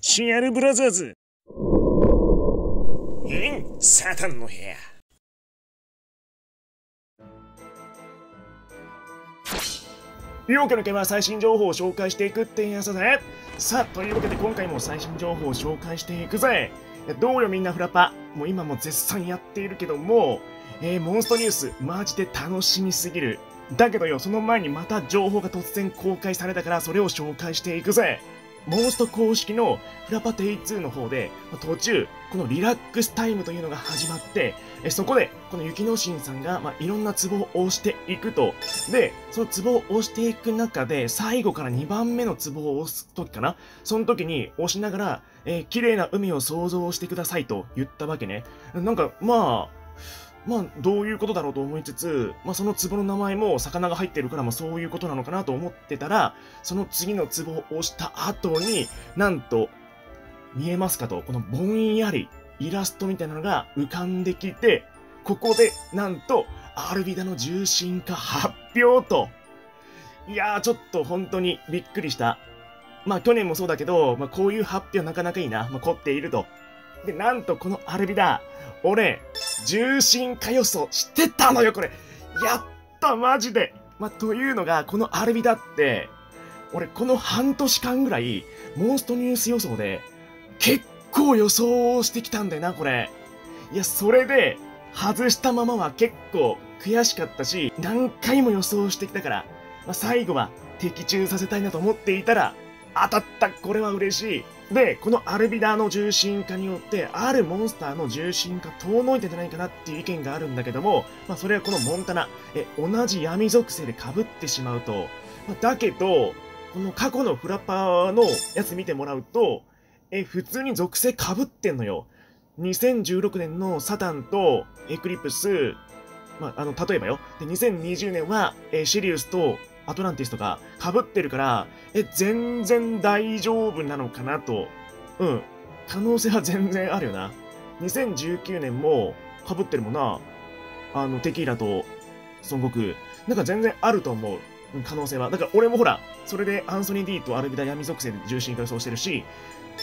シアルブラザーズ。えん、サタンの部屋。いうわけでは最新情報を紹介していくってやつだぜ。さあ、というわけで今回も最新情報を紹介していくぜ。どうよみんなフラパ。もう今も絶賛やっているけども、えー、モンストニュース、マジで楽しみすぎる。だけどよ、その前にまた情報が突然公開されたからそれを紹介していくぜ。モンスト公式のフラパテイ2の方で、途中、このリラックスタイムというのが始まって、そこで、この雪の神さんが、まあ、いろんなツボを押していくと。で、そのツボを押していく中で、最後から2番目のツボを押す時かなその時に押しながら、えー、綺麗な海を想像してくださいと言ったわけね。なんか、まあ、まあ、どういうことだろうと思いつつ、まあ、その壺の名前も魚が入ってるから、まあ、そういうことなのかなと思ってたら、その次の壺を押した後に、なんと、見えますかと、このぼんやりイラストみたいなのが浮かんできて、ここで、なんと、アルビダの重心化発表と。いやー、ちょっと本当にびっくりした。まあ、去年もそうだけど、まあ、こういう発表なかなかいいな。まあ、凝っていると。で、なんとこのアルビダ、俺、重心化予想してたのよ、これ。やったマジでまあ、というのが、このアルビダって、俺、この半年間ぐらい、モンストニュース予想で、結構予想をしてきたんだよな、これ。いや、それで、外したままは結構悔しかったし、何回も予想してきたから、まあ、最後は的中させたいなと思っていたら、当たったこれは嬉しいで、このアルビダーの重心化によって、あるモンスターの重心化遠のいてんじゃないかなっていう意見があるんだけども、まあそれはこのモンタナ、え、同じ闇属性で被ってしまうと、まあ、だけど、この過去のフラッパーのやつ見てもらうと、え、普通に属性被ってんのよ。2016年のサタンとエクリプス、まあ、あの、例えばよ。で、2020年は、えシリウスとアトランティスとか被ってるから、え、全然大丈夫なのかなと。うん。可能性は全然あるよな。2019年も被ってるもんな。あの、テキーラと孫悟空。なんか全然あると思う。可能性は。だから俺もほら、それでアンソニー D とアルビダ闇属性で重心化予想してるし、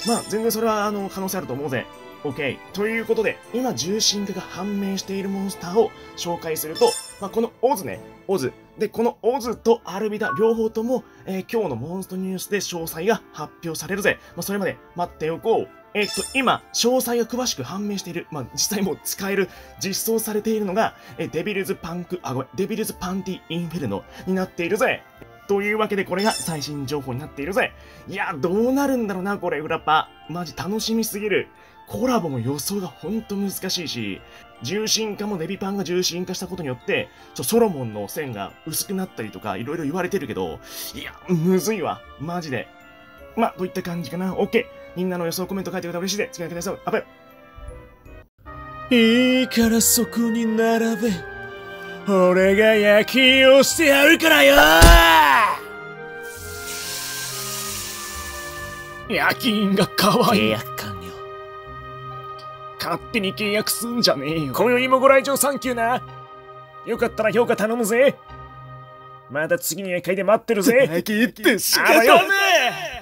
まあ全然それはあの可能性あると思うぜ。OK。ということで、今重心化が判明しているモンスターを紹介すると、まあ、このオズね、オズ。で、このオズとアルビダ、両方とも、えー、今日のモンストニュースで詳細が発表されるぜ。まあ、それまで待っておこう。えっと、今、詳細が詳しく判明している、まあ、実際もう使える、実装されているのが、えデビルズパンク、あ、ごめん、デビルズパンティインフェルノになっているぜ。というわけでこれが最新情報になっているぜ。いや、どうなるんだろうな、これ、裏パ。マジ楽しみすぎる。コラボも予想がほんと難しいし、重心化もデビパンが重心化したことによって、ちょ、ソロモンの線が薄くなったりとか、いろいろ言われてるけど、いや、むずいわ。マジで。まといった感じかな。オッケー。みんなの予想コメント書いてくれたら嬉しいで。次のください。あべ。いいからそこに並べ。俺が夜勤をしてやるからよ夜勤が可愛い。勝手に契約すんじゃねえよ。今宵もご来場サンキューな。よかったら評価頼むぜ。また次の夜会で待ってるぜ。先行って仕方ねえ